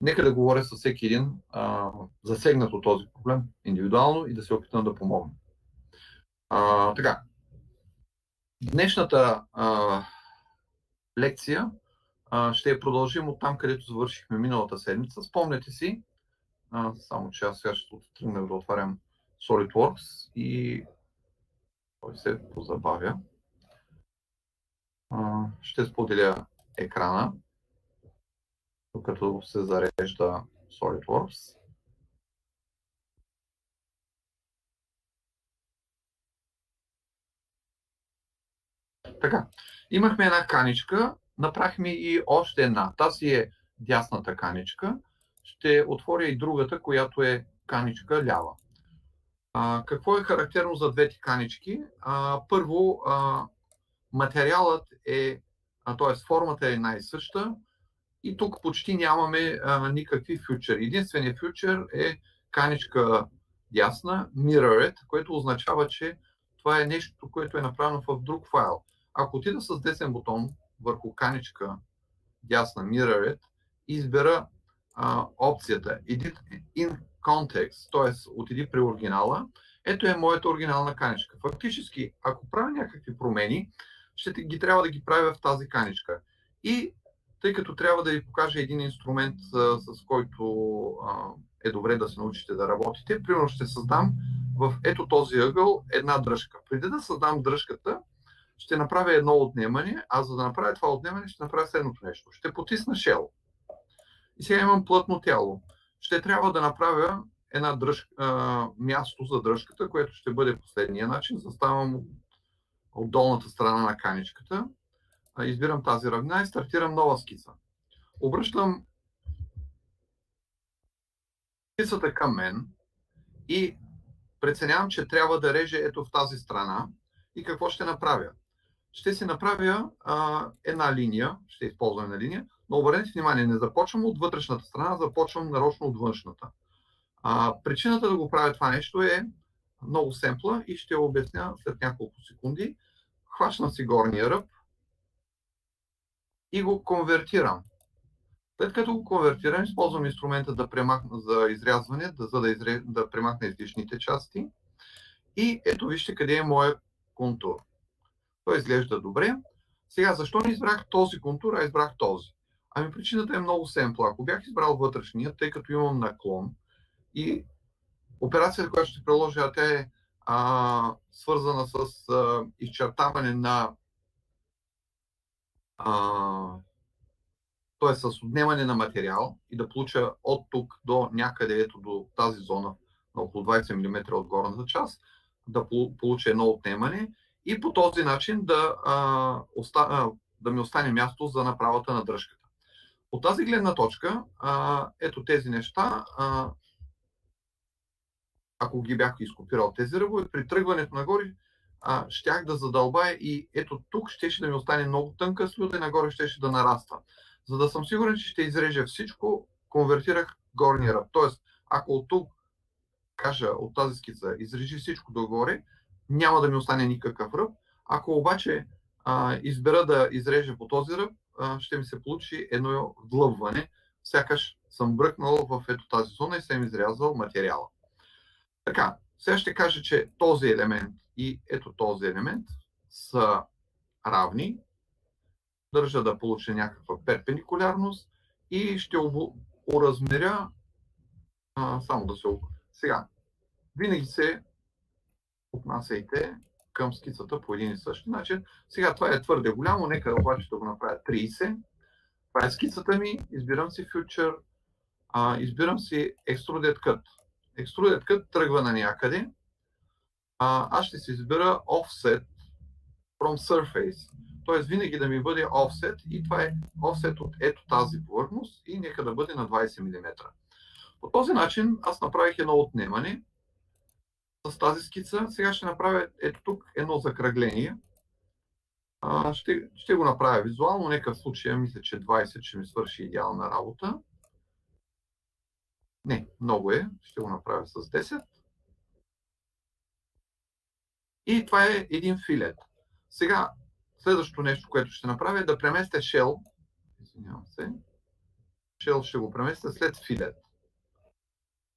нека да говоря с всеки един а, засегнат от този проблем индивидуално и да се опитам да помогна. А, така. Днешната а, лекция а, ще продължим от там, където завършихме миналата седмица. Спомняте си, а, само че аз сега ще тръгна да отварям SolidWorks и той се позабавя. А, ще споделя екрана, докато се зарежда SolidWorks. Така, имахме една каничка, направихме и още една. Тази е дясната каничка. Ще отворя и другата, която е каничка лява. А, какво е характерно за двете канички? А, първо, а, материалът е, т.е. формата е най-съща и тук почти нямаме а, никакви фьючери. Единственият фьючер е каничка дясна, mirrored, което означава, че това е нещо, което е направено в друг файл. Ако отида с десен бутон върху каничка дясна Mirrored и избера а, опцията Edit in Context, т.е. отиди при оригинала, ето е моята оригинална каничка. Фактически, ако правя някакви промени, ще ги трябва да ги правя в тази каничка. И тъй като трябва да ви покажа един инструмент, с, с който а, е добре да се научите да работите, примерно ще създам в ето този ъгъл една дръжка. Преди да създам дръжката, ще направя едно отнемане, а за да направя това отнемане ще направя следното нещо. Ще потисна Shell. И сега имам плътно тяло. Ще трябва да направя една дръж, а, място за дръжката, което ще бъде последния начин. Заставам от, долната страна на каничката, а, избирам тази равнина и стартирам нова скица. Обръщам скицата към мен и преценявам, че трябва да реже ето в тази страна и какво ще направя ще си направя а, една линия, ще използвам една линия, но обърнете внимание, не започвам от вътрешната страна, започвам нарочно от външната. А, причината да го правя това нещо е много семпла и ще обясня след няколко секунди. Хващам си горния ръб и го конвертирам. След като го конвертирам, използвам инструмента да премахна, за изрязване, да, за да, изре, да премахна излишните части. И ето вижте къде е моят контур. Той изглежда добре. Сега, защо не избрах този контур, а избрах този? Ами причината е много семпла. Ако бях избрал вътрешния, тъй като имам наклон и операцията, която ще приложа, тя е а, свързана с а, изчертаване на т.е. с отнемане на материал и да получа от тук до някъде, ето до тази зона на около 20 мм от горната част, да получа едно отнемане и по този начин да, а, оста, а, да ми остане място за направата на дръжката. От тази гледна точка, а, ето тези неща, а, ако ги бях изкопирал тези ръбове, при тръгването нагоре а, щях да задълбая и ето тук щеше да ми остане много тънка слюда и нагоре щеше да нараства. За да съм сигурен, че ще изрежа всичко, конвертирах горния ръб. Тоест, ако от тук кажа от тази скица, изрежи всичко догоре, няма да ми остане никакъв ръб. Ако обаче а, избера да изрежа по този ръб, а, ще ми се получи едно вдлъбване, сякаш съм бръкнал в ето тази зона и съм изрязал материала. Така, сега ще кажа, че този елемент и ето този елемент са равни. Държа да получа някаква перпендикулярност и ще уразмеря а, само да се... Сега, винаги се отнасяйте към скицата по един и същи начин. Сега това е твърде голямо, нека обаче да го направя 30. Това е скицата ми, избирам си Future, а, избирам си Extruded Cut. Cut тръгва на някъде. А, аз ще си избера Offset from Surface. Тоест винаги да ми бъде offset и това е offset от ето тази повърхност и нека да бъде на 20 мм. По този начин аз направих едно отнемане, с тази скица. Сега ще направя ето тук едно закръгление. А, ще, ще го направя визуално. Нека в случая мисля, че 20 ще ми свърши идеална работа. Не, много е. Ще го направя с 10. И това е един филет. Сега, следващото нещо, което ще направя е да преместя Shell. Извинявам се. ще, ще го преместя след филет.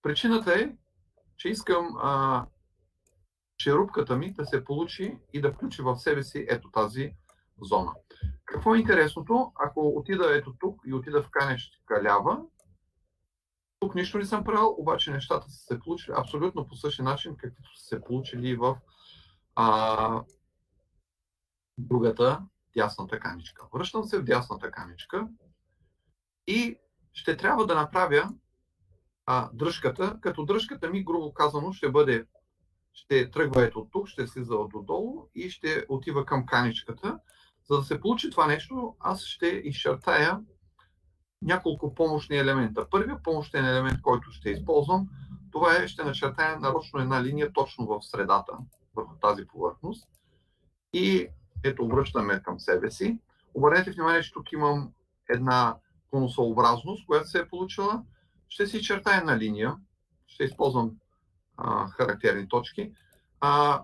Причината е, че искам а, черупката ми да се получи и да включи в себе си ето тази зона. Какво е интересното? Ако отида ето тук и отида в канечка лява, тук нищо не съм правил, обаче нещата са се получили абсолютно по същия начин, каквито са се получили в а, другата дясната каничка. Връщам се в дясната каничка и ще трябва да направя а, дръжката, като дръжката ми, грубо казано, ще бъде, ще тръгва ето тук, ще слиза додолу и ще отива към каничката. За да се получи това нещо, аз ще изчертая няколко помощни елемента. Първият помощен елемент, който ще използвам, това е, ще начертая нарочно една линия точно в средата, върху тази повърхност. И ето, обръщаме към себе си. Обърнете внимание, че тук имам една конусообразност, която се е получила. Ще си чертая една линия. Ще използвам а, характерни точки. А,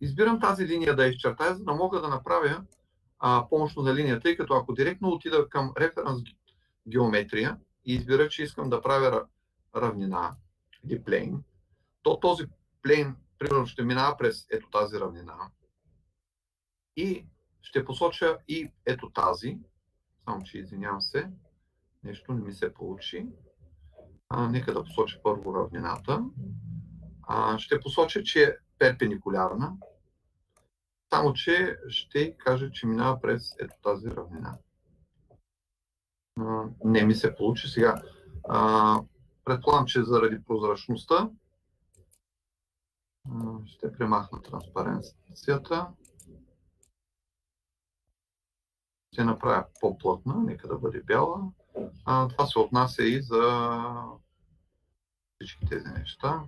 избирам тази линия да изчертая, за да мога да направя а, помощно на линия, тъй като ако директно отида към референс геометрия и избира, че искам да правя равнина или плейн, то този плейн, примерно, ще минава през ето тази равнина и ще посоча и ето тази, само че извинявам се, нещо не ми се получи. А, нека да посоча първо равнината. А, ще посоча, че е перпендикулярна, само че ще кажа, че минава през ето тази равнина. Не ми се получи сега. А, предполагам, че заради прозрачността ще премахна транспаренцията. Ще направя по-плътна, нека да бъде бяла. А, това се отнася и за всички тези неща.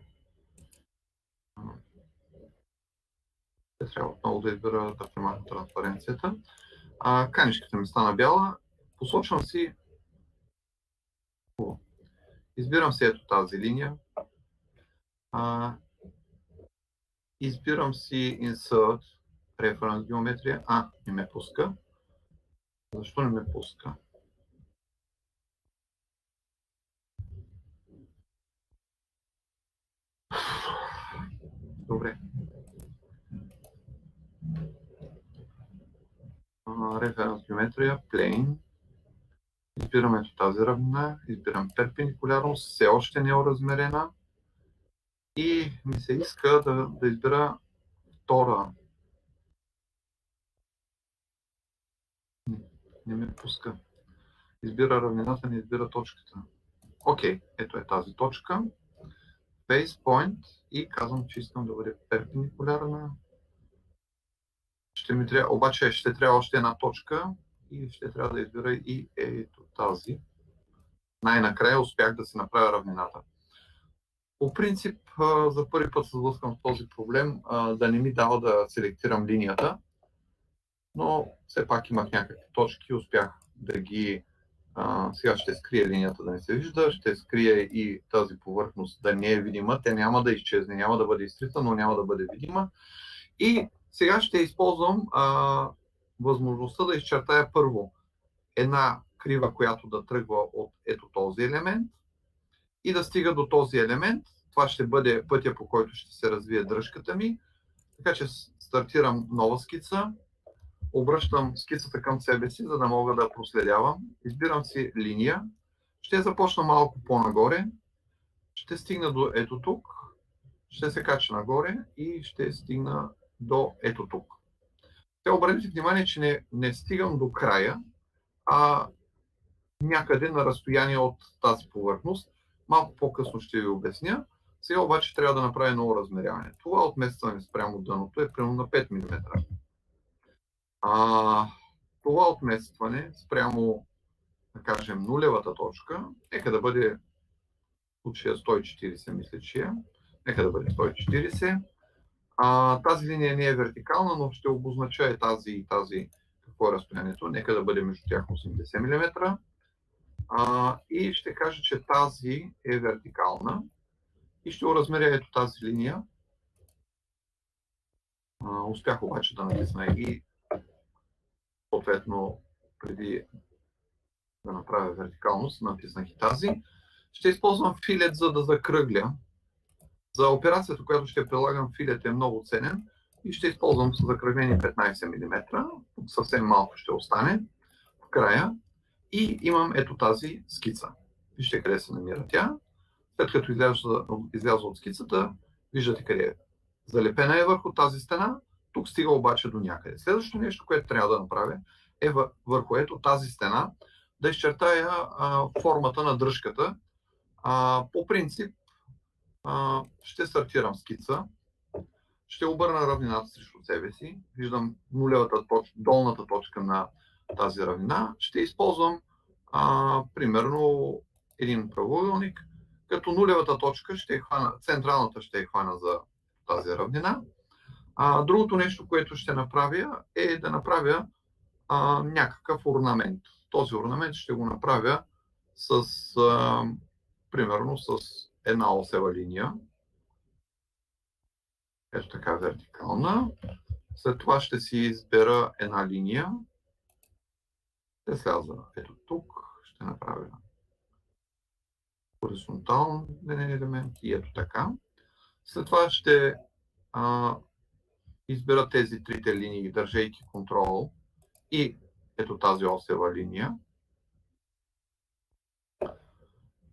Ще трябва отново да избера да премахна транспаренцията. А, каничката ми стана бяла. Посочвам си Избирам си ето тази линия. А, избирам си Insert Reference геометрия. А, не ме пуска. Защо не ме пуска? Добре. Референс геометрия, plane. Избирам ето тази равнина, избирам перпендикулярност, все още не е оразмерена. И ми се иска да, да избера втора. Не, не ме пуска. Избира равнината, не избира точката. Окей, okay, ето е тази точка. Base point и казвам, че искам да бъде перпендикулярна. Ще ми трябва, обаче ще трябва още една точка и ще трябва да избира и ето тази. Най-накрая успях да си направя равнината. По принцип, за първи път се сблъскам с този проблем да не ми дава да селектирам линията, но все пак имах някакви точки успях да ги сега ще скрия линията да не се вижда, ще скрия и тази повърхност да не е видима. Те няма да изчезне, няма да бъде изтрита, но няма да бъде видима. И сега ще използвам възможността да изчертая първо една крива, която да тръгва от ето този елемент и да стига до този елемент. Това ще бъде пътя, по който ще се развие дръжката ми. Така че стартирам нова скица, обръщам скицата към себе си, за да мога да проследявам. Избирам си линия. Ще започна малко по-нагоре. Ще стигна до ето тук. Ще се кача нагоре и ще стигна до ето тук. Те обърнете внимание, че не, не стигам до края, а някъде на разстояние от тази повърхност. Малко по-късно ще ви обясня. Сега обаче трябва да направя ново размеряване. Това отместване спрямо дъното е примерно на 5 мм. А, това отместване спрямо, да кажем, нулевата точка, нека да бъде случая 140, мисля, че е. Нека да бъде 140. А, тази линия не е вертикална, но ще обознача и тази и тази какво е разстоянието. Нека да бъде между тях 80 мм. А, и ще кажа, че тази е вертикална. И ще размеря ето тази линия. А, успях обаче да натисна и съответно преди да направя вертикалност, натиснах и тази. Ще използвам филет, за да закръгля. За операцията, която ще прилагам, филет е много ценен и ще използвам закръглени 15 мм. Съвсем малко ще остане в края. И имам ето тази скица. Вижте къде се намира тя. След като изляза от скицата, виждате къде е. Залепена е върху тази стена, тук стига обаче до някъде. Следващото нещо, което трябва да направя, е върху ето тази стена да изчертая а, формата на дръжката. А, по принцип а, ще стартирам скица, ще обърна равнината срещу себе си, виждам нулевата точ, долната точка на тази равнина, ще използвам а, примерно един правоъгълник, като нулевата точка ще е хвана, централната ще е хвана за тази равнина. А, другото нещо, което ще направя е да направя а, някакъв орнамент. Този орнамент ще го направя с, а, примерно, с една осева линия. Ето така вертикална. След това ще си избера една линия. Ще сляза ето тук. Ще направя хоризонтален елемент и ето така. След това ще а, избера тези трите линии, държейки контрол и ето тази осева линия.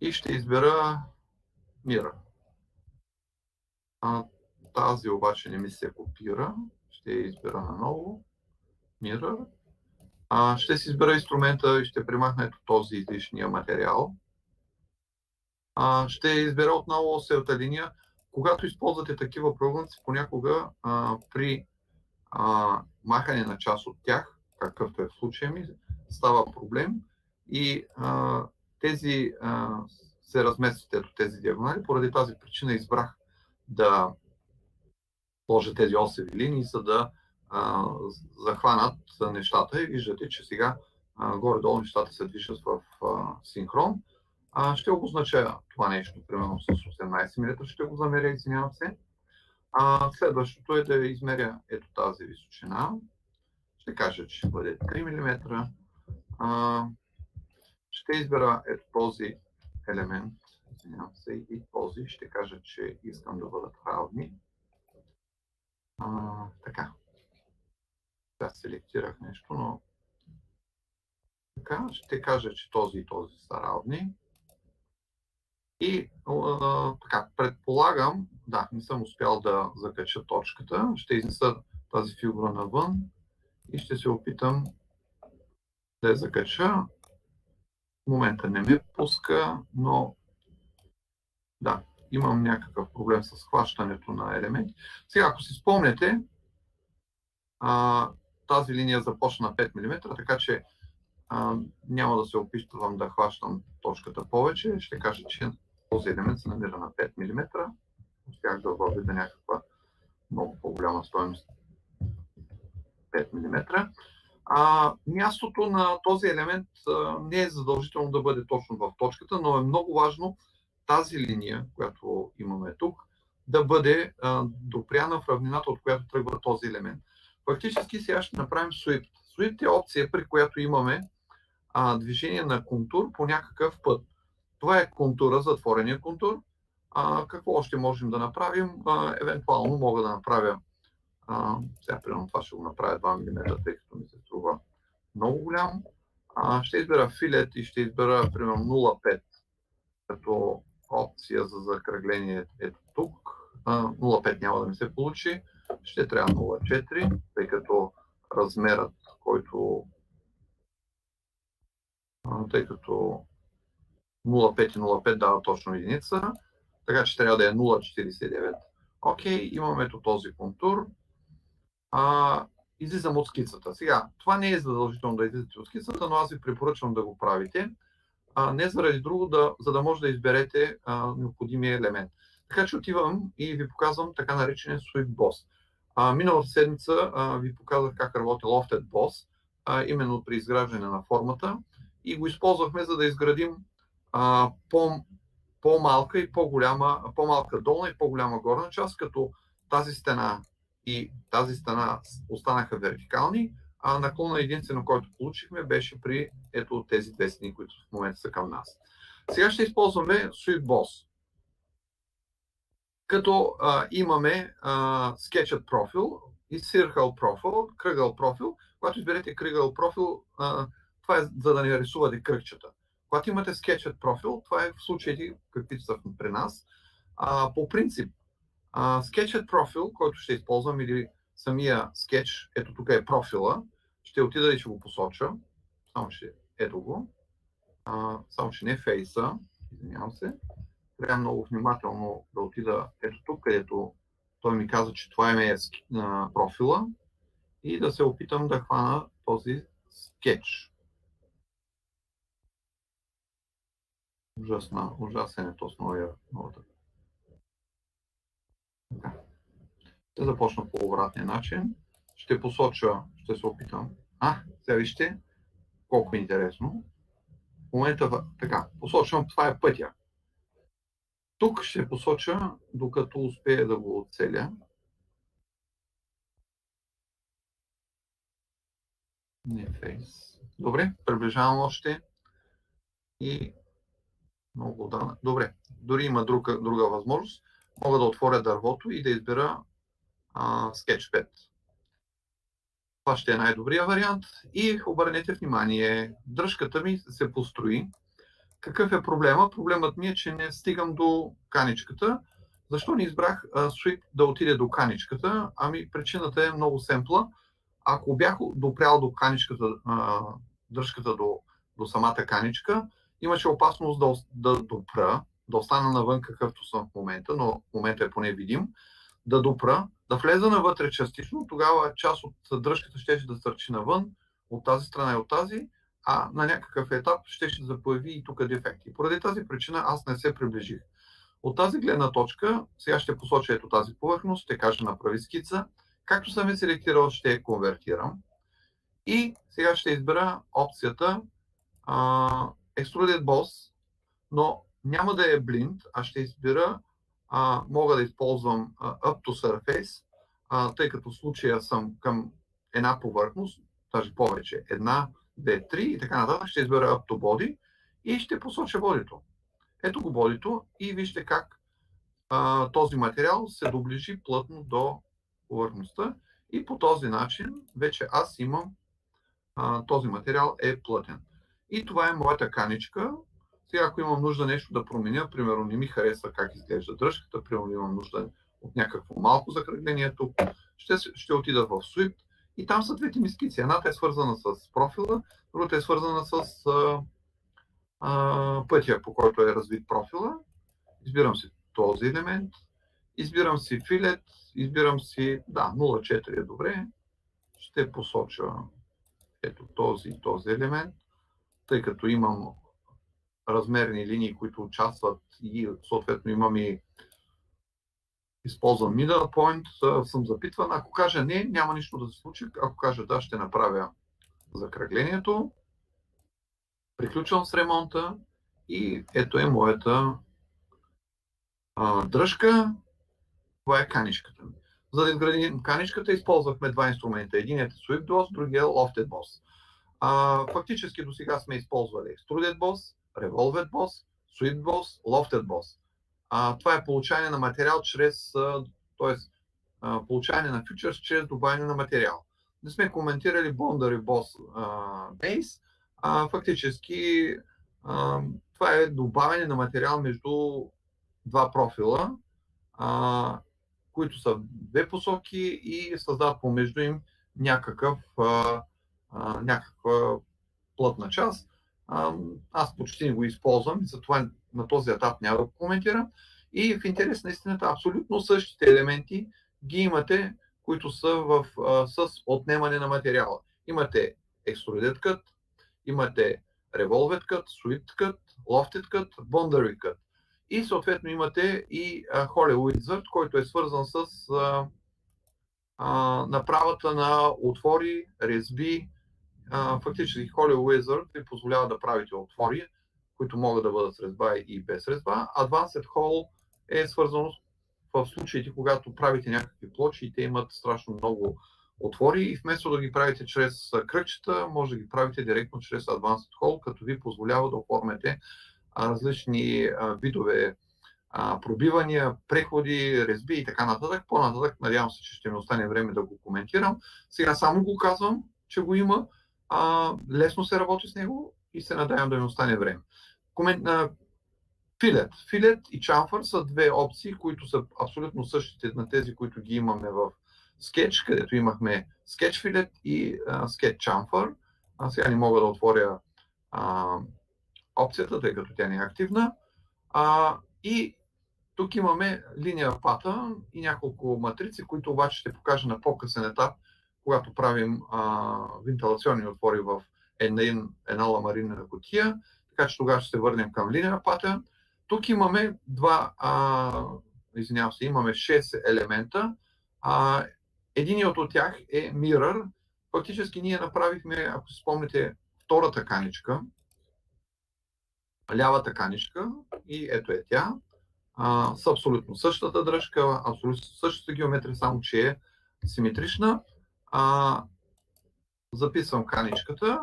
И ще избера мира. А, тази обаче не ми се копира. Ще я избера наново. Мира. А, ще си избера инструмента и ще примахна ето този излишния материал. А, ще избера отново осевата линия когато използвате такива програмци, понякога а, при а, махане на част от тях, какъвто е в случая ми, става проблем и а, тези а, се разместват ето тези диагонали. Поради тази причина избрах да сложа тези осеви линии, за да а, захванат нещата и виждате, че сега а, горе-долу нещата се движат в а, синхрон а, ще обознача това нещо, примерно с 18 мм, ще го замеря, извинявам се. А, следващото е да измеря ето тази височина. Ще кажа, че ще бъде 3 мм. А, ще избера ето този елемент, извинявам се, и този. Ще кажа, че искам да бъдат равни. А, така. Сега селектирах нещо, но така, ще кажа, че този и този са равни. И а, така, предполагам, да, не съм успял да закача точката, ще изнеса тази фигура навън и ще се опитам да я закача. В момента не ме пуска, но да, имам някакъв проблем с хващането на елементи. Сега, ако си спомнете, а, тази линия започна на 5 мм, така че а, няма да се опитвам да хващам точката повече. Ще кажа, че този елемент се намира на 5 мм. Успях да въведа някаква много по-голяма стоеност 5 мм. А, мястото на този елемент а, не е задължително да бъде точно в точката, но е много важно тази линия, която имаме тук, да бъде а, допряна в равнината, от която тръгва този елемент. Фактически сега ще направим sweep. Sweep е опция, при която имаме а, движение на контур по някакъв път. Това е контура, затворения контур. А, какво още можем да направим? А, евентуално мога да направя, а, сега примерно това ще го направя 2 мм, тъй като ми се струва много голям. А, ще избера филет и ще избера примерно 0,5 като опция за закръгление ето тук. 0,5 няма да ми се получи. Ще трябва 0,4, тъй като размерът, който тъй като 0,5 и 0,5 дава точно единица, така че трябва да е 0,49. Окей, имаме ето този контур. А, излизам от скицата. Сега, това не е задължително да излизате от скицата, но аз ви препоръчвам да го правите. А, не заради друго, да, за да може да изберете а, необходимия елемент. Така че отивам и ви показвам така наречения Sweep Boss. А, миналата седмица а, ви показах как работи Lofted Boss, а, именно при изграждане на формата и го използвахме за да изградим а, по, по-малка и по-голяма, по-малка долна и по-голяма горна част, като тази стена и тази стена останаха вертикални, а наклона единствено, който получихме, беше при ето тези две стени, които в момента са към нас. Сега ще използваме SweetBoss. Като а, имаме а, Sketched профил и Circle профил, кръгъл профил. Когато изберете кръгъл профил, а, това е за да не рисувате кръгчета. Когато имате Sketched профил, това е в случаите, каквито са при нас. А, по принцип, а, Sketched профил, който ще използвам или самия скетч, ето тук е профила, ще отида и ще го посоча. Само ще, ето го. А, само, че не фейса, извинявам се. Трябва много внимателно да отида ето тук, където той ми каза, че това е профила и да се опитам да хвана този скетч. Ужасна, ужасен е този новия, новата. Ще започна по обратния начин. Ще посоча, ще се опитам. А, сега вижте колко е интересно. В момента така, посочвам, това е пътя. Тук ще посоча, докато успея да го оцеля. Не фейс. Добре, приближавам още. И много да. Добре, дори има друга, друга възможност. Мога да отворя дървото и да избера а, Sketch 5. Това ще е най-добрия вариант. И обърнете внимание, дръжката ми се построи. Какъв е проблема? Проблемът ми е, че не стигам до каничката. Защо не избрах Sweep да отиде до каничката? Ами причината е много семпла. Ако бях допрял до каничката, дръжката до, до самата каничка, имаше опасност да, да допра, да остана навън какъвто съм в момента, но в момента е поне видим, да допра, да влеза навътре частично, тогава част от дръжката ще да стърчи навън, от тази страна и от тази, а на някакъв етап ще ще се появи и тук дефект. И поради тази причина аз не се приближих. От тази гледна точка, сега ще посоча ето тази повърхност, ще кажа направи скица. Както съм е селектирал, ще я конвертирам. И сега ще избера опцията uh, Extruded Boss, но няма да е blind, а ще избера, uh, мога да използвам uh, Up to Surface, uh, тъй като в случая съм към една повърхност, даже повече, една, 2, 3 и така нататък. Ще избера Up to Body и ще посоча бодито. Ето го бодито и вижте как а, този материал се доближи плътно до повърхността и по този начин вече аз имам а, този материал е плътен. И това е моята каничка. Сега, ако имам нужда нещо да променя, примерно не ми харесва как изглежда дръжката, примерно имам нужда от някакво малко закръгление тук, ще, ще отида в Swift и там са двете ми скици. Едната е свързана с профила, другата е свързана с а, а, пътя, по който е развит профила. Избирам си този елемент, избирам си филет, избирам си, да, 0,4 е добре. Ще посоча ето този и този елемент, тъй като имам размерни линии, които участват и съответно имам и използвам middle point, съм запитван. Ако кажа не, няма нищо да се случи. Ако кажа да, ще направя закръглението. Приключвам с ремонта и ето е моята а, дръжка. Това е каничката ми. За да изградим каничката, използвахме два инструмента. Единият е Sweep Boss, другия е Lofted Boss. А, фактически до сега сме използвали Extruded Boss, Revolved Boss, Sweep Boss, Lofted Boss а, това е получаване на материал чрез, т.е. получаване на фьючерс чрез добавяне на материал. Не сме коментирали Bondary Boss Base, а фактически а, това е добавяне на материал между два профила, а, които са две посоки и създават помежду им някакъв, а, а, някаква плътна част. Аз почти не го използвам и затова на този етап няма да го коментирам. И в интерес на истината, абсолютно същите елементи ги имате, които са в, а, с отнемане на материала. Имате Extruded Cut, имате Revolved Cut, Sweet Cut, Lofted Cut, Boundary Cut. И съответно имате и Wizard, който е свързан с а, а, направата на отвори, резби. Фактически Holy Wizard ви позволява да правите отвори, които могат да бъдат с резба и без резба. Advanced Hall е свързано в случаите, когато правите някакви плочи и те имат страшно много отвори и вместо да ги правите чрез кръгчета, може да ги правите директно чрез Advanced Call, като ви позволява да оформяте различни видове пробивания, преходи, резби и така нататък. По-нататък, надявам се, че ще ми остане време да го коментирам. Сега само го казвам, че го има. А, лесно се работи с него и се надявам да ми остане време. Комент, а, филет. Филет и чамфър са две опции, които са абсолютно същите на тези, които ги имаме в скетч, където имахме скетч филет и скетч чамфър. А сега не мога да отворя а, опцията, тъй като тя не е активна. А, и тук имаме линия пата и няколко матрици, които обаче ще покажа на по-късен етап, когато правим а, вентилационни отвори в една, една ламаринна котия. Така че тогава ще се върнем към линия пата. Тук имаме два, а, извинявам се, имаме 6 елемента. А, Единият от тях е Mirror. Фактически ние направихме, ако си спомните, втората каничка, лявата каничка и ето е тя, а, с абсолютно същата дръжка, абсолютно същата геометрия, само че е симетрична. А, записвам каничката,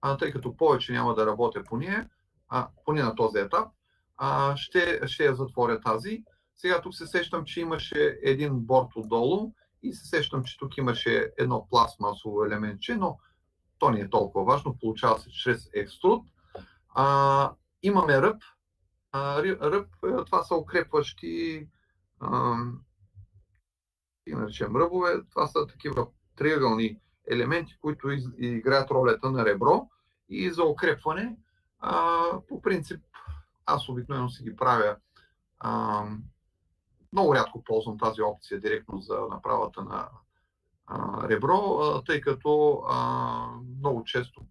а, тъй като повече няма да работя по нея, а, поне на този етап, а, ще, ще я затворя тази. Сега тук се сещам, че имаше един борт отдолу и се сещам, че тук имаше едно пластмасово елементче, но то не е толкова важно, получава се чрез екструд. А, имаме ръб. А, ръб, е, това са укрепващи, а, ръбове, това са такива триъгълни елементи, които играят ролята на ребро и за укрепване. А, по принцип, аз обикновено си ги правя а, много рядко ползвам тази опция директно за направата на а, ребро, а, тъй като а, много често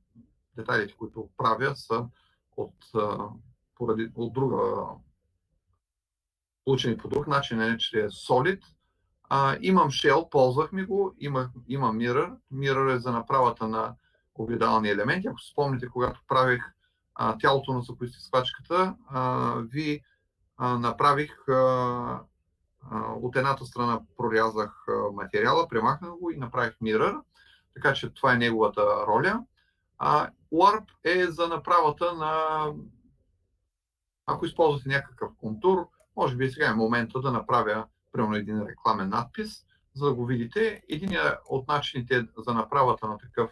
детайлите, които правя, са от, а, поради, от друга получени по друг начин, не че е Solid. А, имам Shell, ползвах ми го, има, има Mirror. Mirror е за направата на огледални елементи. Ако спомните, когато правих а, тялото на запоистисквачката, ви а, направих а, от едната страна прорязах материала, премахнах го и направих Mirror, така че това е неговата роля. А Warp е за направата на... Ако използвате някакъв контур, може би сега е момента да направя примерно един рекламен надпис, за да го видите. Единият от начините за направата на такъв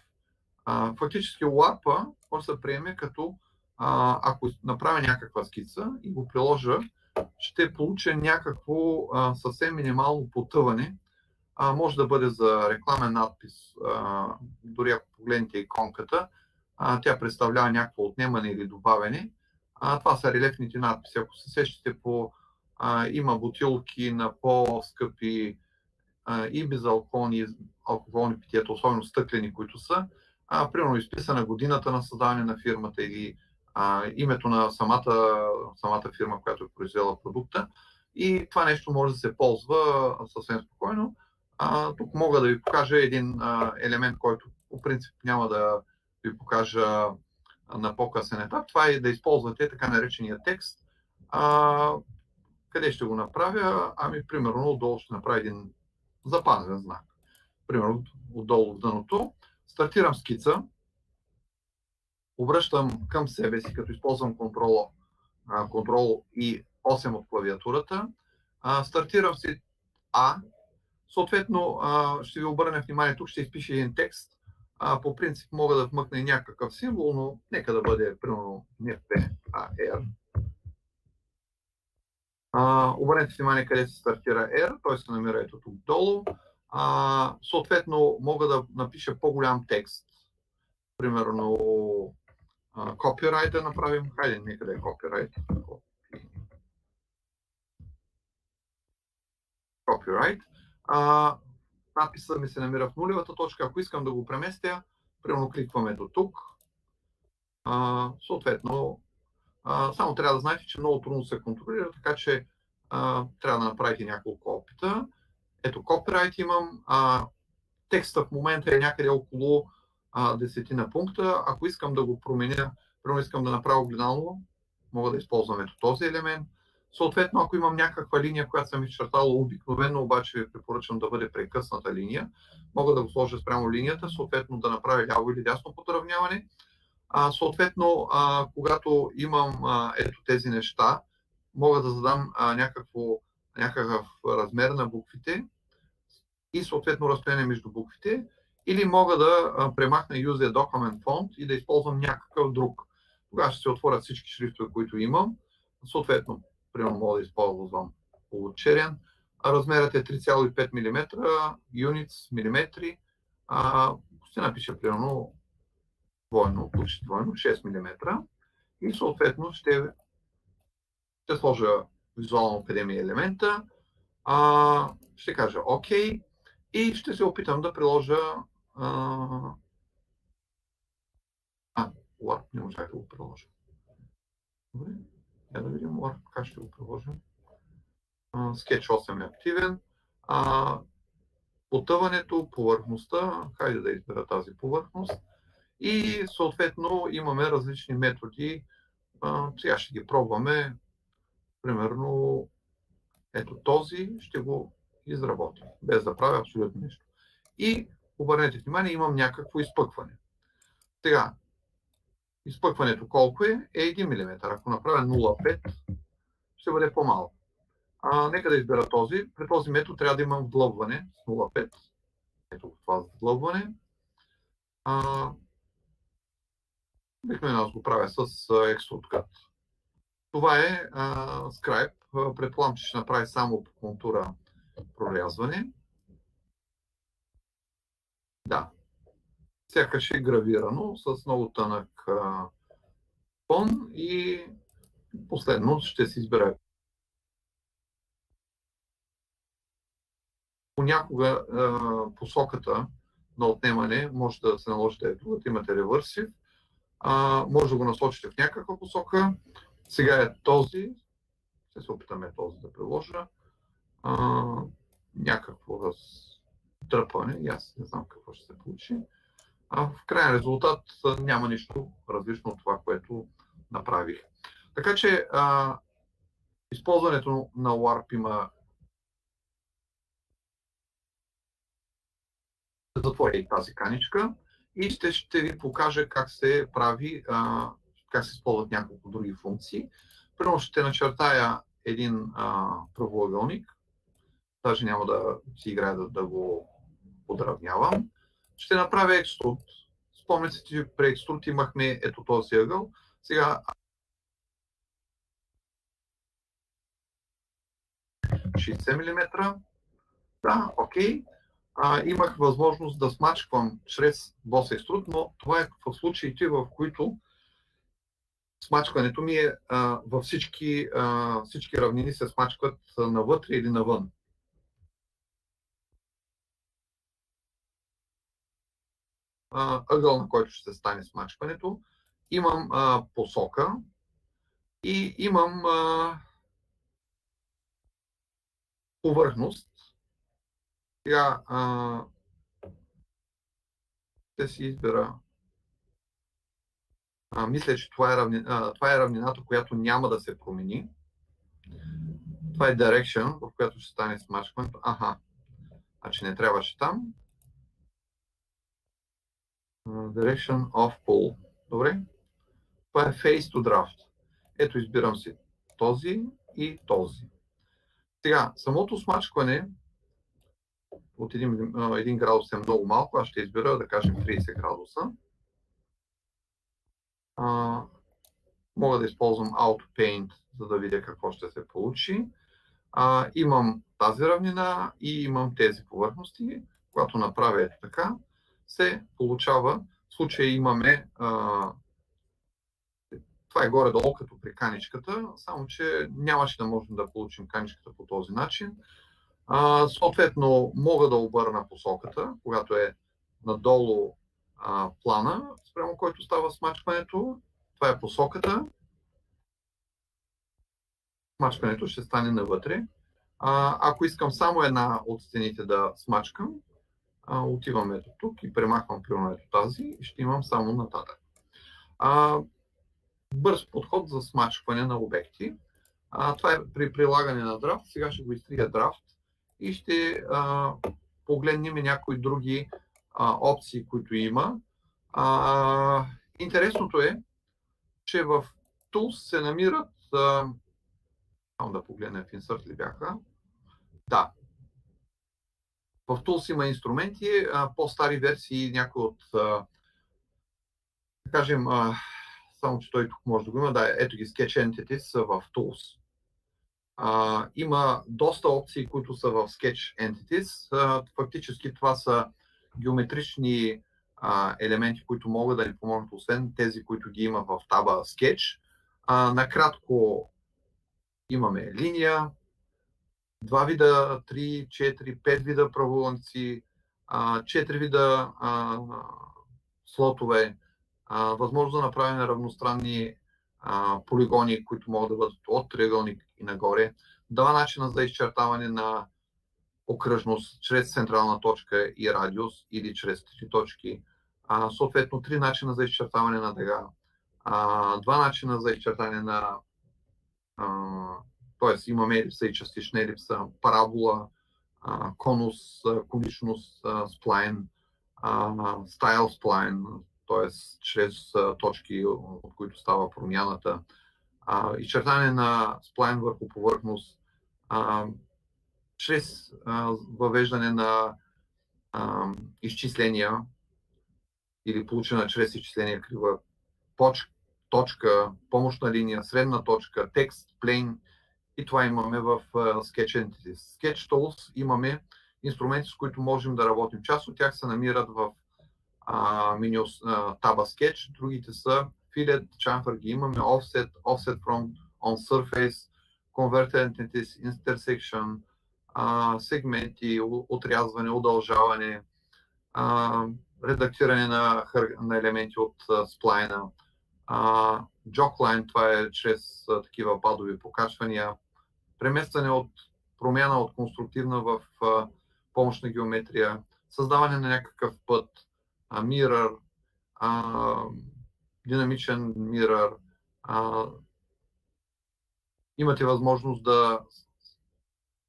фактически Warp може да се приеме като ако направя някаква скица и го приложа ще получа някакво а, съвсем минимално потъване. А, може да бъде за рекламен надпис, а, дори ако погледнете иконката, а, тя представлява някакво отнемане или добавяне. А, това са релефните надписи. Ако се сещате по а, има бутилки на по-скъпи и безалкохолни алкохолни питиета, особено стъклени, които са, а, примерно изписана годината на създаване на фирмата или а, името на самата, самата фирма, която е произвела продукта. И това нещо може да се ползва съвсем спокойно. А, тук мога да ви покажа един а, елемент, който по принцип няма да ви покажа на по-късен етап. Това е да използвате така наречения текст. А, къде ще го направя? Ами, примерно, отдолу ще направя един запазен знак. Примерно, отдолу в дъното. Стартирам скица обръщам към себе си, като използвам контрол, контрол и 8 от клавиатурата, стартирам си А, съответно ще ви обърна внимание, тук ще изпише един текст, по принцип мога да вмъкна и някакъв символ, но нека да бъде примерно не P, а R. обърнете внимание къде се стартира R, той се намира ето тук долу. съответно мога да напиша по-голям текст, примерно копирайт да направим. Хайде, нека да е копирайт. Копирайт. Надписът ми се намира в нулевата точка. Ако искам да го преместя, примерно кликваме до тук. А, съответно, а, само трябва да знаете, че много трудно се контролира, така че а, трябва да направите няколко опита. Ето, копирайт имам. А, текста в момента е някъде около десетина пункта. Ако искам да го променя, примерно искам да направя огледално, мога да използвам ето този елемент. Съответно, ако имам някаква линия, която съм изчертала обикновено, обаче ви препоръчвам да бъде прекъсната линия, мога да го сложа спрямо линията, съответно да направя ляво или дясно подравняване. А, съответно, а, когато имам а, ето тези неща, мога да задам а, някакво, някакъв размер на буквите и съответно разстояние между буквите, или мога да а, премахна Use Document Font и да използвам някакъв друг. Тогава ще се отворят всички шрифтове, които имам. Съответно, примерно мога да използвам получерен. Размерът е 3,5 мм, units, милиметри. А, ще напиша примерно двойно, почти двойно, 6 мм. И съответно ще, ще сложа визуално академия елемента. А, ще кажа ОК и ще се опитам да приложа а, а не можах да го приложа. Добре. Я да видим Word как ще го приложим. Sketch 8 е активен. А, потъването, повърхността, хайде да избера тази повърхност. И съответно имаме различни методи. Сега ще ги пробваме. Примерно, ето този ще го изработим, без да правя абсолютно нищо. И обърнете внимание, имам някакво изпъкване. Сега, изпъкването колко е? Е 1 мм. Ако направя 0,5, ще бъде по-малко. Нека да избера този. При този метод трябва да имам вдлъбване с 0,5. Ето това вдлъбване. Обикновено аз го правя с Extrude Cut. Това е а, Scribe. Предполагам, че ще направи само по контура прорязване. Да. Сякаш е гравирано с много тънък фон и последно ще се избере. Понякога а, посоката на отнемане може да се наложи да е друга. Имате ревърсив. А, може да го насочите в някаква посока. Сега е този. Ще се опитаме този да приложа. А, някакво раздръпване. И аз не знам какво ще се получи. А в крайен резултат няма нищо различно от това, което направих. Така че а, използването на WARP има затворя и тази каничка и ще, ще ви покажа как се прави, а, как се използват няколко други функции. Първо ще начертая един правоъгълник, даже няма да си играя да, да го подравнявам. Ще направя екструд. Спомняте си, че при екструд имахме ето този ъгъл. Сега 60 мм. Да, окей. А, имах възможност да смачквам чрез бос екструд, но това е в случаите, в които смачкването ми е а, във всички, а, всички равнини се смачкват навътре или навън. ъгъл, на който ще стане смачкването. Имам а, посока и имам а, повърхност. Сега а, ще си избера. А, мисля, че това е, равни, а, това е равнината, която няма да се промени. Това е direction, в която ще стане смачкването. Аха, значи не трябваше там. Direction of pull. Добре? Това е Face to Draft. Ето избирам си този и този. Сега, самото смачкване от 1, 1 градус е много малко. Аз ще избера да кажем 30 градуса. А, мога да използвам Auto Paint, за да видя какво ще се получи. А, имам тази равнина и имам тези повърхности. Когато направя ето така, се получава, в случая имаме, а, това е горе-долу като при каничката, само че нямаше да можем да получим каничката по този начин. А, съответно, мога да обърна посоката, когато е надолу а, плана, спрямо който става смачването. Това е посоката. Смачкането ще стане навътре. А, ако искам само една от стените да смачкам, а, отивам ето тук и премахвам примерно тази и ще имам само нататък. А, бърз подход за смачкване на обекти. А, това е при прилагане на драфт. Сега ще го изтрия драфт и ще а, погледнем някои други а, опции, които има. А, интересното е, че в Tools се намират. Само да погледнем в Insert ли бяха. Да. В Tools има инструменти, по-стари версии, някои от, да кажем, само че той тук може да го има, да, ето ги Sketch Entities в Tools. А, има доста опции, които са в Sketch Entities. А, фактически това са геометрични а, елементи, които могат да ни помогнат, освен тези, които ги има в таба Sketch. А, накратко имаме линия, два вида, 3, 4, 5 вида правоъгълници, 4 вида а, слотове, а, възможност да направим равностранни а, полигони, които могат да бъдат от триъгълник и нагоре, два начина за изчертаване на окръжност чрез централна точка и радиус или чрез три точки, а, съответно три начина за изчертаване на дъга, а, два начина за изчертане на т.е. имаме елипса и частична елипса, парабола, а, конус, коничност, сплайн, стайл сплайн, т.е. чрез точки, от които става промяната, а, изчертане на сплайн върху повърхност, а, чрез а, въвеждане на а, изчисления или получена чрез изчисления крива поч, точка, помощна линия, средна точка, текст, плейн и това имаме в Sketch Entities. Sketch Tools имаме инструменти, с които можем да работим. Част от тях се намират в а, меню а, таба Sketch, другите са Fillet, Chamfer имаме, Offset, Offset from on Surface, Converted Entities, Intersection, а, сегменти, отрязване, удължаване, а, редактиране на, на елементи от сплайна, Jogline, това е чрез а, такива падови покачвания, преместване от промяна от конструктивна в а, помощна геометрия, създаване на някакъв път, а, mirror, а, динамичен. А, имате възможност да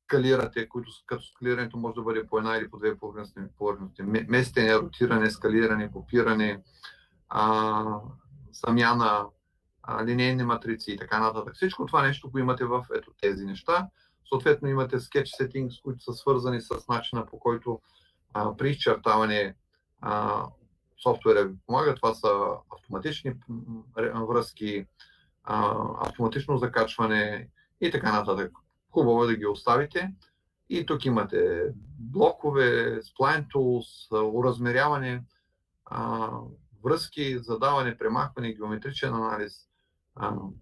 скалирате, които като скалирането може да бъде по една или по две повърхности. Местене, ротиране, скалиране, копиране, а, замяна, а, линейни матрици и така нататък. Всичко това нещо го имате в ето тези неща. Съответно имате sketch settings, които са свързани с начина по който а, при изчертаване а, софтуера ви помага. Това са автоматични връзки, автоматично закачване и така нататък. Хубаво е да ги оставите. И тук имате блокове, spline tools, уразмеряване, връзки, задаване, премахване, геометричен анализ,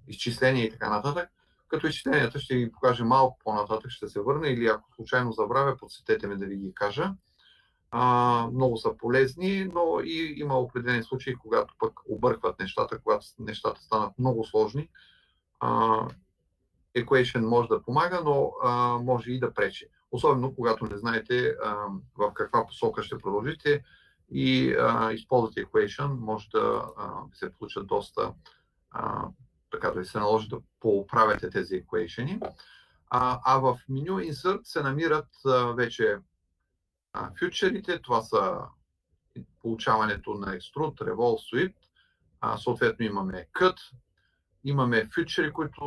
изчисления и така нататък. Като изчисленията ще ги покажа малко по-нататък, ще се върна или ако случайно забравя, подсетете ме да ви ги кажа. А, много са полезни, но и има определени случаи, когато пък объркват нещата, когато нещата станат много сложни. А, equation може да помага, но а, може и да пречи. Особено когато не знаете а, в каква посока ще продължите и а, използвате equation, може да а, се получат доста а, така да се наложи да поправяте тези equation. А, а в меню Insert се намират а, вече а, фьючерите, това са получаването на Extrude, Revolve, Sweep, а, съответно имаме Cut, имаме фьючери, които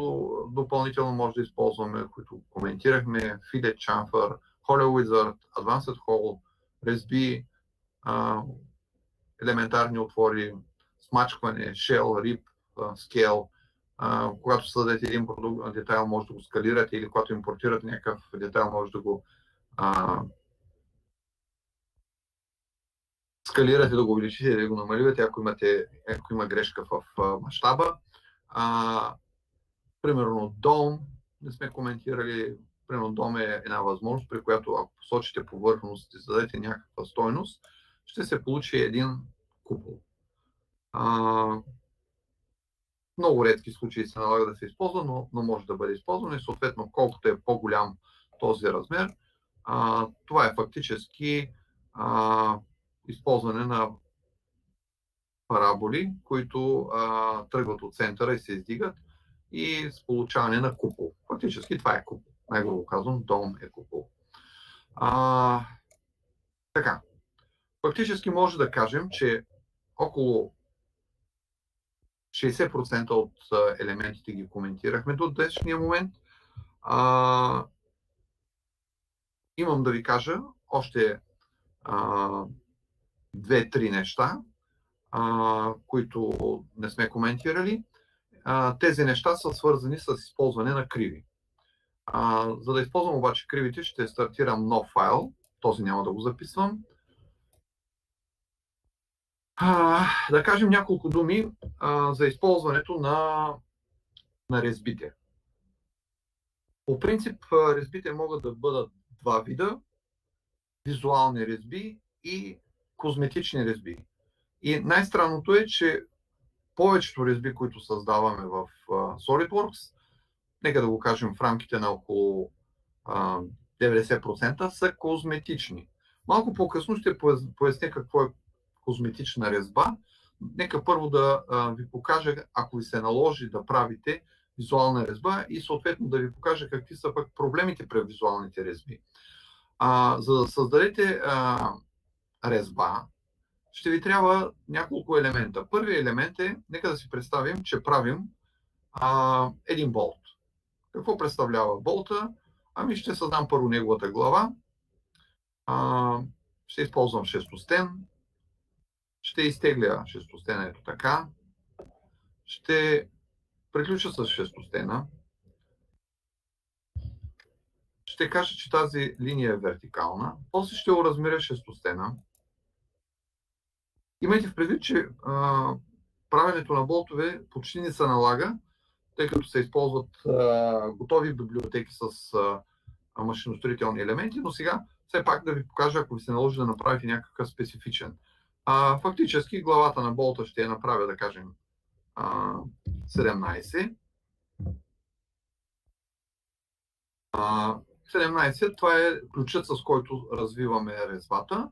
допълнително може да използваме, които коментирахме, Fillet Chamfer, Hollow Wizard, Advanced Hole, ResB, а, елементарни отвори, смачкване, shell, rip, scale, а, когато създадете един продукт, детайл може да го скалирате или когато импортирате някакъв детайл може да го а, скалирате, да го увеличите, да го намаливате, ако, имате, ако има грешка в мащаба. примерно дом, не сме коментирали, примерно дом е една възможност, при която ако посочите повърхност и зададете някаква стойност, ще се получи един купол. А, много редки случаи се налага да се използва, но, но може да бъде използвано и съответно колкото е по-голям този размер, а, това е фактически а, използване на параболи, които а, тръгват от центъра и се издигат и с получаване на купол. Фактически това е купол. Най-грубо казвам, дом е купол. А, така. Фактически може да кажем, че около 60% от елементите ги коментирахме до днешния момент. А, имам да ви кажа още две-три неща, а, които не сме коментирали. А, тези неща са свързани с използване на криви. А, за да използвам обаче кривите, ще стартирам нов файл. Този няма да го записвам. А, да кажем няколко думи а, за използването на, на резбите. По принцип, резбите могат да бъдат два вида визуални резби и козметични резби. И най-странното е, че повечето резби, които създаваме в SolidWorks, нека да го кажем в рамките на около 90%, са козметични. Малко по-късно ще поясня какво е козметична резба. Нека първо да ви покажа, ако ви се наложи да правите визуална резба и съответно да ви покажа какви са пък проблемите при визуалните резби. А, за да създадете а, резба, ще ви трябва няколко елемента. Първият елемент е, нека да си представим, че правим а, един болт. Какво представлява болта? Ами ще създам първо неговата глава. А, ще използвам шестостен. Ще изтегля шестостена ето така. Ще приключа с шестостена ще кажа, че тази линия е вертикална. После ще уразмеря шестостена. Имайте в предвид, че а, правенето на болтове почти не се налага, тъй като се използват а, готови библиотеки с а, машиностроителни елементи, но сега все пак да ви покажа, ако ви се наложи да направите някакъв специфичен. А, фактически главата на болта ще я направя, да кажем, а, 17. А, 17, това е ключът, с който развиваме резбата,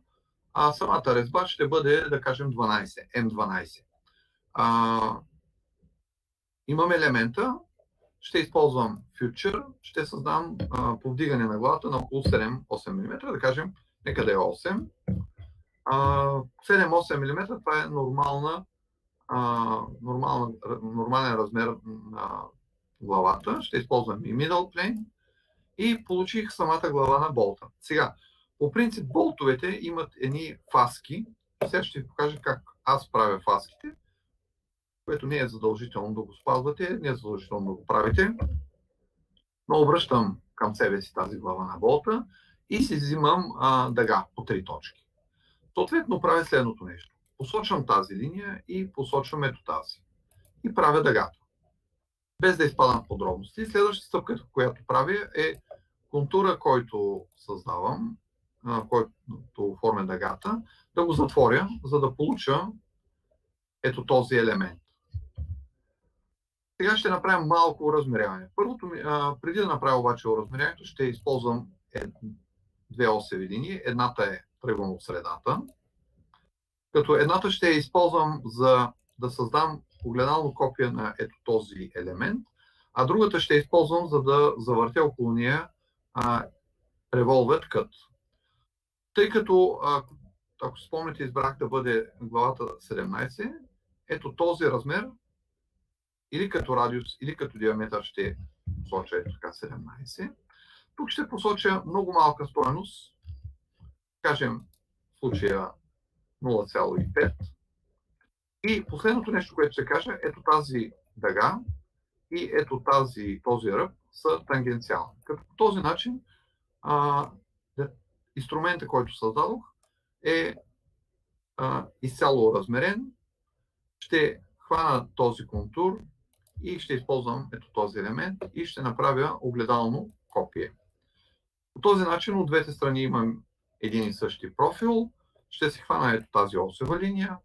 а самата резба ще бъде, да кажем, 12, M12. А, имам елемента, ще използвам Future, ще създам а, повдигане на главата на около 7-8 мм, да кажем, нека да е 8. 7-8 мм това е нормална, а, нормална, нормален размер на главата. Ще използвам и middle plane, и получих самата глава на болта. Сега, по принцип болтовете имат едни фаски. Сега ще ви покажа как аз правя фаските, което не е задължително да го спазвате, не е задължително да го правите. Но обръщам към себе си тази глава на болта и си взимам а, дъга по три точки. Съответно правя следното нещо. Посочвам тази линия и посочвам ето тази. И правя дъгата. Без да изпадам в подробности. Следващата стъпка, която правя е контура, който създавам, който оформя дъгата, да го затворя, за да получа ето този елемент. Сега ще направим малко размеряване. Първото преди да направя обаче размеряването, ще използвам е, две осеви линии. Едната е тръгвам от средата, като едната ще я използвам за да създам огледално копия на ето този елемент, а другата ще използвам за да завъртя около нея Revolved Cut. Тъй като, ако спомните, избрах да бъде главата 17, ето този размер или като радиус, или като диаметър ще посоча ето така 17. Тук ще посоча много малка стоеност, кажем в случая 0,5. И последното нещо, което ще кажа, ето тази дъга и ето тази, този ръб са тангенциални. Като по този начин а, инструмента, който създадох, е а, изцяло размерен. Ще хвана този контур и ще използвам ето този елемент и ще направя огледално копие. По този начин от двете страни имам един и същи профил. Ще си хвана ето тази осева линия,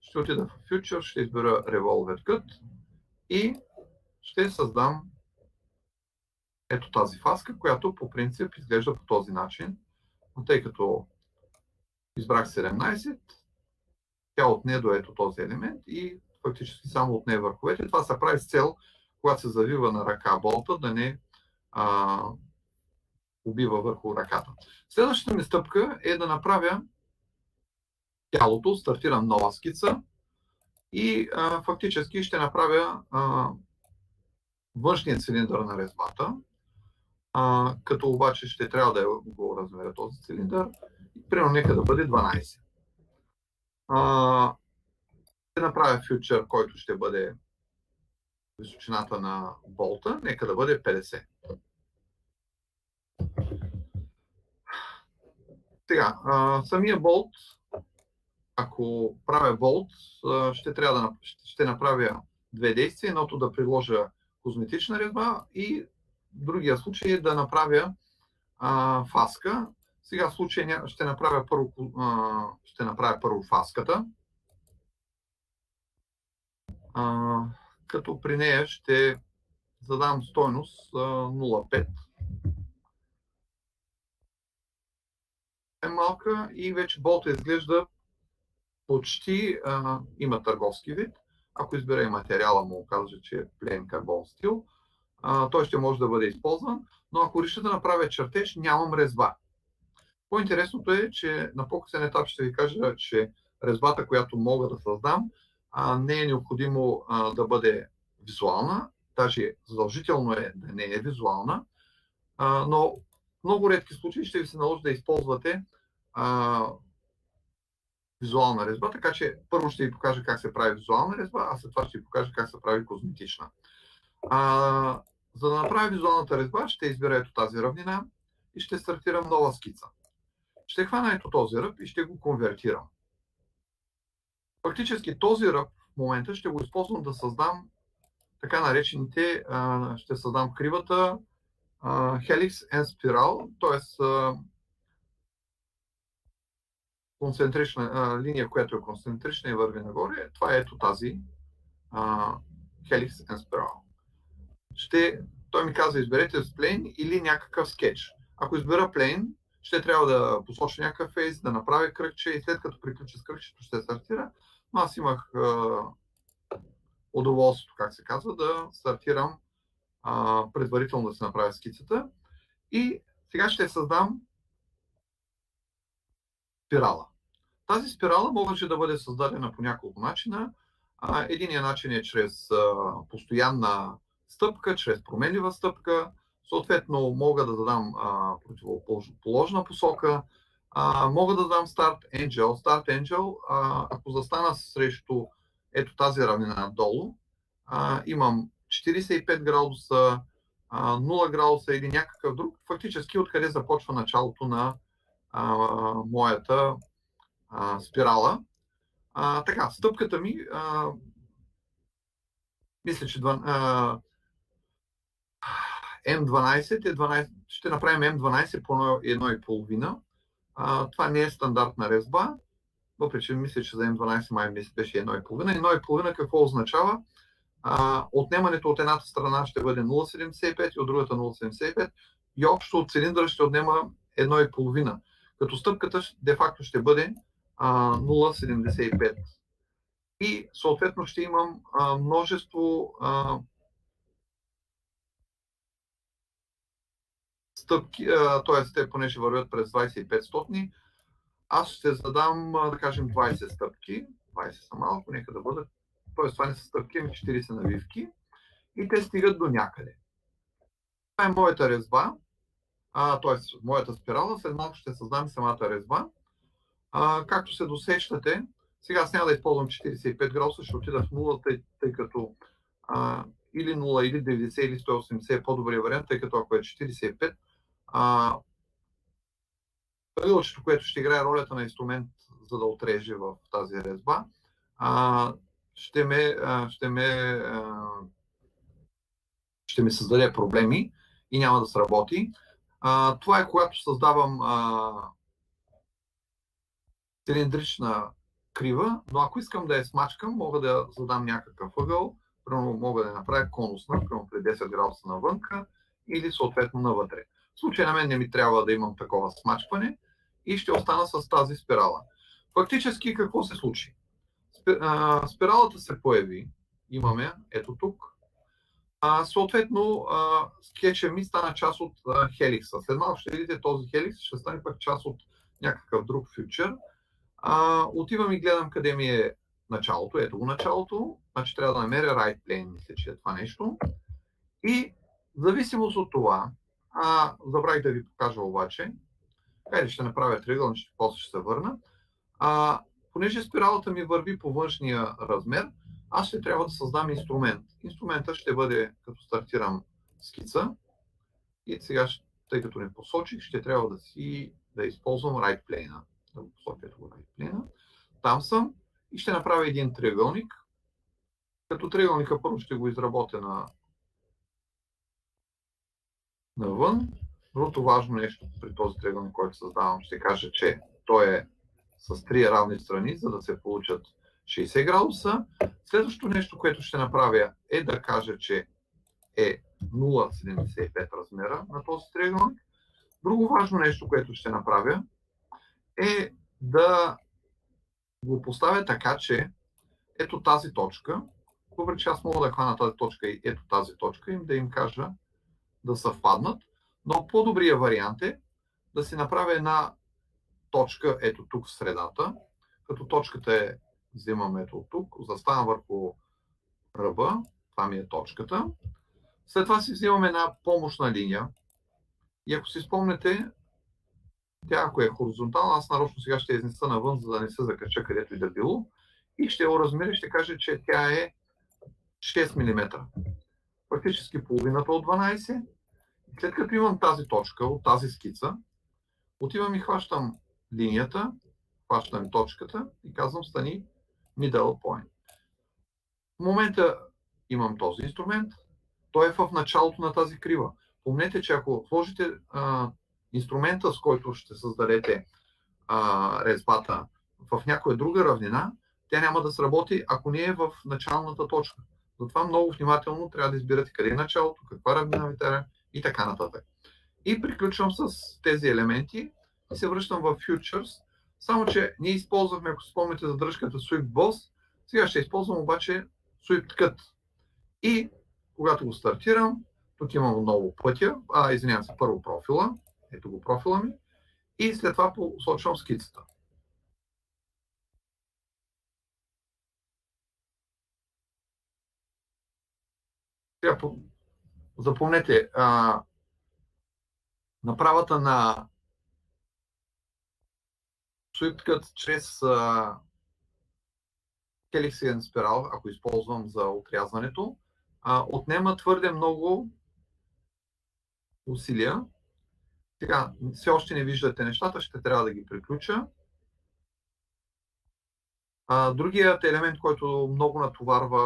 ще отида в Future, ще избера Revolved Cut и ще създам ето тази фаска, която по принцип изглежда по този начин. Но тъй като избрах 17, тя отне до ето този елемент и фактически само отне върховете. Това се прави с цел, когато се завива на ръка болта, да не а, убива върху ръката. Следващата ми стъпка е да направя тялото, стартирам нова скица и а, фактически ще направя а, външния цилиндър на резбата, а, като обаче ще трябва да го размеря този цилиндър. Примерно нека да бъде 12. А, ще направя фьючер, който ще бъде височината на болта, нека да бъде 50. Сега, а, самия болт, ако правя болт, ще трябва да ще направя две действия. Едното да приложа козметична резба и другия случай е да направя а, фаска. Сега в случай ще направя първо, а, ще направя първо фаската. А, като при нея ще задам стойност 0,5. Е малка и вече болта изглежда почти а, има търговски вид. Ако избере и материала му, казва, че е плен карбон стил, той ще може да бъде използван, но ако реша да направя чертеж, нямам резба. По-интересното е, че на по-късен етап ще ви кажа, че резбата, която мога да създам, не е необходимо да бъде визуална, даже задължително е да не е визуална, но в много редки случаи ще ви се наложи да използвате визуална резба, така че първо ще ви покажа как се прави визуална резба, а след това ще ви покажа как се прави козметична. А, за да направя визуалната резба, ще избера ето тази равнина и ще стартирам нова скица. Ще хвана ето този ръб и ще го конвертирам. Фактически този ръб в момента ще го използвам да създам така наречените, ще създам кривата Helix and Spiral, т.е. концентрична линия, която е концентрична и върви нагоре. Това е ето тази Helix and Spiral. Ще, той ми каза, изберете с плейн или някакъв скетч. Ако избера плейн, ще трябва да посоча някакъв фейс, да направя кръгче и след като приключи с кръгчето ще стартира. Но аз имах удоволствието, как се казва, да стартирам а, предварително да се направя скицата. И сега ще създам спирала. Тази спирала може да бъде създадена по няколко начина. Единият начин е чрез постоянна стъпка, чрез променлива стъпка. Съответно, мога да дадам а, противоположна посока. А, мога да дадам Start Angel. Start Angel, а, ако застана срещу ето тази равнина долу, а, имам 45 градуса, а, 0 градуса или някакъв друг, фактически откъде започва началото на а, моята а, спирала. А, така, стъпката ми, а, мисля, че М12 е 12, ще направим М12 по 1,5. А, това не е стандартна резба, въпреки че мисля, че за М12 май беше 1,5. 1,5 какво означава? А, отнемането от едната страна ще бъде 0,75 и от другата 0,75 и общо от цилиндъра ще отнема 1,5. Като стъпката де-факто ще бъде 0,75. И съответно ще имам а, множество а, стъпки, т.е. те понеже вървят през 25 стотни, аз ще задам, да кажем, 20 стъпки. 20 са малко, нека да бъдат. Т.е. това не са стъпки, ами 40 навивки. И те стигат до някъде. Това е моята резба, т.е. моята спирала. След малко ще създам самата резба. А, както се досещате, сега аз няма да използвам 45 градуса, ще отида в 0, тъй, тъй като а, или 0, или 90, или 180 е по-добрият вариант, тъй като ако е 45, а, което ще играе ролята на инструмент, за да отреже в тази резба, а, ще ме, а, ще ме, а, ще ми създаде проблеми и няма да сработи. А, това е когато създавам цилиндрична крива, но ако искам да я смачкам, мога да задам някакъв ъгъл, примерно мога да направя конусна, примерно при 10 градуса навънка или съответно навътре. Случай на мен не ми трябва да имам такова смачкване и ще остана с тази спирала. Фактически какво се случи? Спиралата се появи, имаме ето тук, А, съответно, а, скетча ми стана част от а, хеликса. След малко ще видите този хеликс, ще стане пък част от някакъв друг фьючер. А, отивам и гледам къде ми е началото. Ето го началото. Значи трябва да намеря right plane, мисля, че е това нещо. И в зависимост от това, а, забравих да ви покажа обаче, хайде ще направя триъгълнички, после ще се върна. А, понеже спиралата ми върви по външния размер, аз ще трябва да създам инструмент. Инструмента ще бъде, като стартирам скица, и сега, тъй като не посочих, ще трябва да си да използвам right plane. Да го посоча ето right plane. Там съм и ще направя един триъгълник. Като триъгълника първо ще го изработя на навън. Другото важно нещо при този триъгълник, който създавам, ще кажа, че той е с три равни страни, за да се получат 60 градуса. Следващото нещо, което ще направя е да кажа, че е 0,75 размера на този триъгълник. Друго важно нещо, което ще направя е да го поставя така, че ето тази точка, въпреки че аз мога да хвана тази точка и ето тази точка, им да им кажа да съвпаднат, но по-добрият вариант е да си направя една точка ето тук в средата, като точката е, взимам ето тук, заставам върху ръба, това ми е точката. След това си взимам една помощна линия и ако си спомнете, тя ако е хоризонтална, аз нарочно сега ще изнеса навън, за да не се закача където и да било и ще го размеря ще кажа, че тя е 6 мм. Фактически половината от 12. След като имам тази точка от тази скица, отивам и хващам линията, хващам точката и казвам стани middle point. В момента имам този инструмент, той е в началото на тази крива. Помнете, че ако сложите а, инструмента, с който ще създадете а, резбата в някоя друга равнина, тя няма да сработи, ако не е в началната точка. Затова много внимателно трябва да избирате къде е началото, каква равнина ви трябва и така нататък. И приключвам с тези елементи и се връщам в Futures. Само, че ние използвахме, ако спомняте, задръжката Sweep Boss, сега ще използвам обаче Sweep Cut. И когато го стартирам, тук имам много пътя, а, извинявам се, първо профила, ето го профила ми, и след това посочвам скицата. Сега, запомнете, а, направата на SwiftCut чрез хеликсиен спирал, ако използвам за отрязването, а, отнема твърде много усилия. Сега, все още не виждате нещата, ще трябва да ги приключа. А, другият елемент, който много натоварва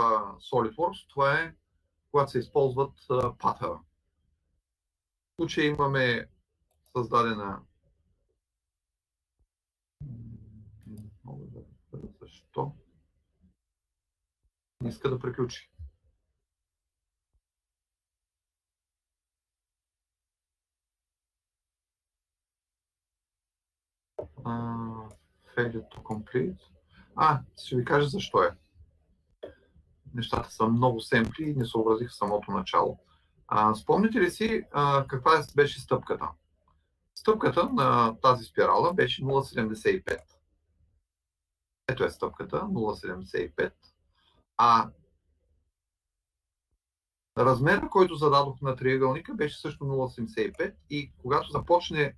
SolidWorks, това е когато се използват пата. В случай имаме създадена мога да защо не иска да приключи. failure to complete. А, ще ви кажа защо е. Нещата са много семпли и не съобразих в самото начало. А, спомните ли си а, каква беше стъпката? Стъпката на тази спирала беше 0,75. Ето е стъпката, 0,75. А размера, който зададох на триъгълника, беше също 0,75 и когато започне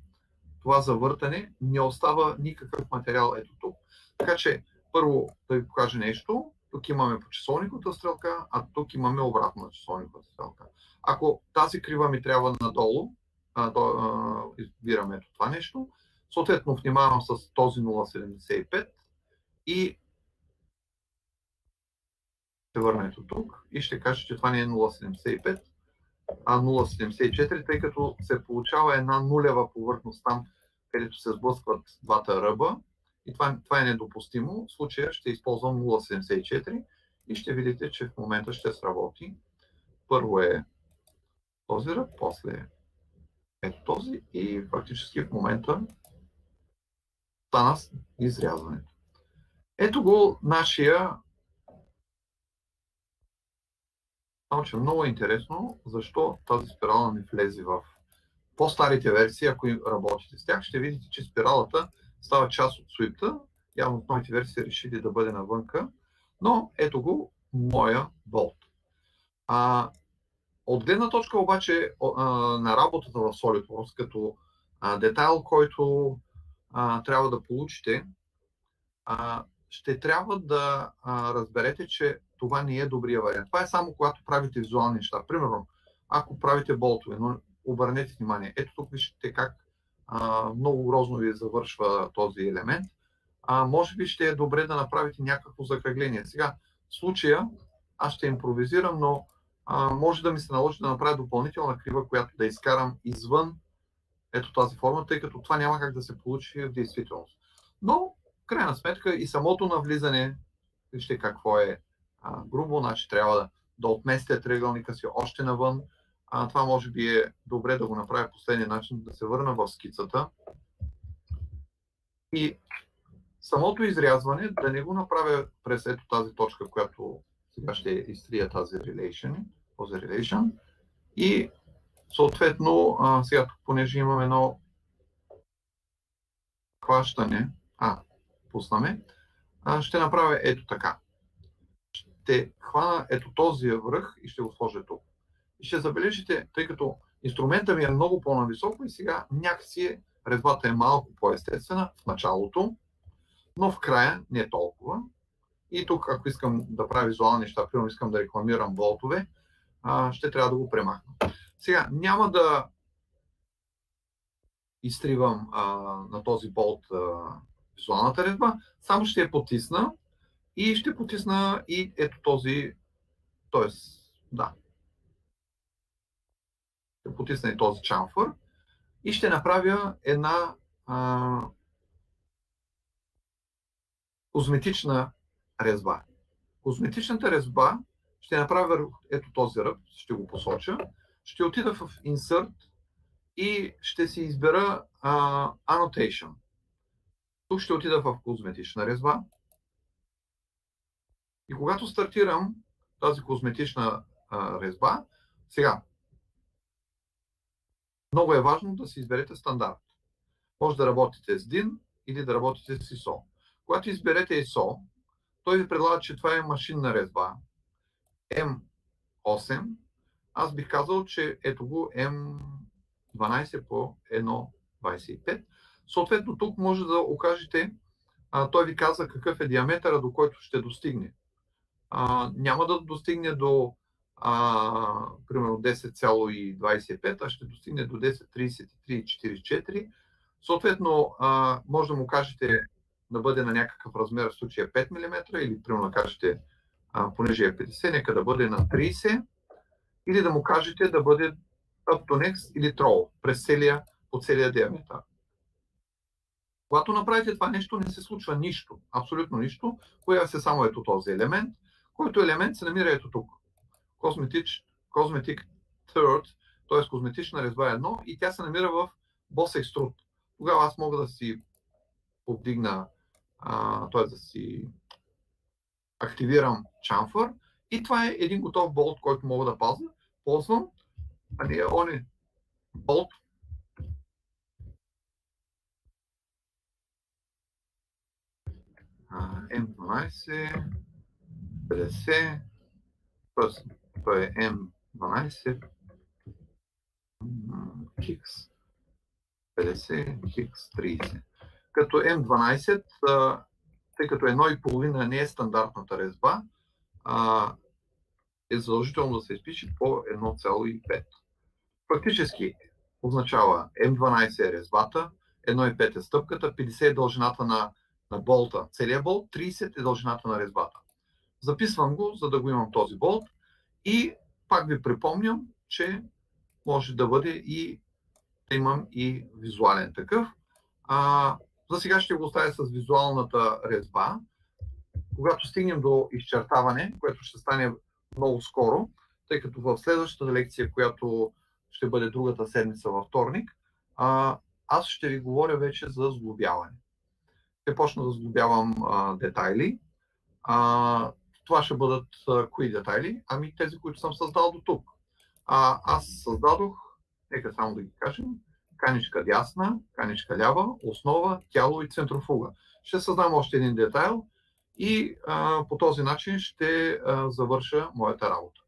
това завъртане, не остава никакъв материал ето тук. Така че, първо да ви покажа нещо. Тук имаме по часовниковата стрелка, а тук имаме обратно на часовниковата стрелка. Ако тази крива ми трябва надолу, а, то, а, избираме това нещо, съответно внимавам с този 0,75 и ще върна ето тук и ще кажа, че това не е 0,75, а 0,74, тъй като се получава една нулева повърхност там, където се сблъскват двата ръба. И това, това е недопустимо. В случая ще използвам 0,74 и ще видите, че в момента ще сработи. Първо е този ръб, после ето този и фактически в момента стана изрязването. Ето го нашия Само, че е много интересно защо тази спирала не влезе в по-старите версии, ако работите с тях, ще видите, че спиралата става част от суипта. Явно в новите версии решили да бъде навънка. Но ето го моя болт. А, от гледна точка обаче а, на работата в SolidWorks, като а, детайл, който а, трябва да получите, а, ще трябва да а, разберете, че това не е добрия вариант. Това е само когато правите визуални неща. Примерно, ако правите болтове, но обърнете внимание, ето тук виждате как а, много грозно ви завършва този елемент. А, може би ще е добре да направите някакво закръгление. Сега, в случая, аз ще импровизирам, но а, може да ми се наложи да направя допълнителна крива, която да изкарам извън ето тази форма, тъй като това няма как да се получи в действителност. Но, в крайна сметка, и самото навлизане, вижте какво е а, грубо, значи трябва да, да отместя триъгълника си още навън. А, това може би е добре да го направя последния начин, да се върна в скицата. И самото изрязване да не го направя през ето тази точка, която сега ще изтрия тази relation, този relation. И съответно, а, сега понеже имам едно хващане, а, пуснаме, а, ще направя ето така. Ще хвана ето този връх и ще го сложа тук. Ще забележите, тъй като инструмента ми е много по-нависоко и сега някакси резбата е малко по-естествена в началото, но в края не е толкова. И тук, ако искам да правя визуални неща, примерно искам да рекламирам болтове, ще трябва да го премахна. Сега, няма да изтривам а, на този болт а, визуалната резба, само ще я потисна и ще потисна и ето този, т.е. да, ще потисна и този чамфър и ще направя една а, козметична резба. Козметичната резба ще направя ето този ръб, ще го посоча, ще отида в Insert и ще си избера uh, Annotation. Тук ще отида в козметична резба. И когато стартирам тази козметична uh, резба, сега, много е важно да си изберете стандарт. Може да работите с DIN или да работите с ISO. Когато изберете ISO, той ви предлага, че това е машинна резба. M8. Аз бих казал, че ето го M12 по 1.25. Съответно, тук може да окажете, а, той ви каза какъв е диаметъра, до който ще достигне. А, няма да достигне до а, примерно 10,25, а ще достигне до 10,33,44. Съответно, а, може да му кажете да бъде на някакъв размер, в случая 5 мм, или примерно да кажете, а, понеже е 50, нека да бъде на 30, или да му кажете да бъде up to next или troll през целия, по целия диаметър. Когато направите това нещо, не се случва нищо, абсолютно нищо, появя се само ето този елемент, който елемент се намира ето тук. Cosmetic, Cosmetic Third, т.е. козметична резба 1 и тя се намира в Boss Extrude. Тогава аз мога да си повдигна т.е. да си активирам чамфър и това е един готов болт, който мога да пазя. Ползвам, а не е болт. М12, 50, т.е. той е М12, Хикс, 50, Хикс, 30 като М12, тъй като 1,5 не е стандартната резба, е задължително да се изпише по 1,5. Фактически означава М12 е резбата, 1,5 е стъпката, 50 е дължината на, на болта, целият болт, 30 е дължината на резбата. Записвам го, за да го имам този болт и пак ви припомням, че може да бъде и да имам и визуален такъв. А, за сега ще го оставя с визуалната резба. Когато стигнем до изчертаване, което ще стане много скоро, тъй като в следващата лекция, която ще бъде другата седмица във вторник, аз ще ви говоря вече за сглобяване. Ще почна да сглобявам детайли. Това ще бъдат а, кои детайли? Ами тези, които съм създал до тук. А, аз създадох, нека само да ги кажем, каничка дясна, каничка лява, основа, тяло и центрофуга. Ще създам още един детайл и а, по този начин ще а, завърша моята работа.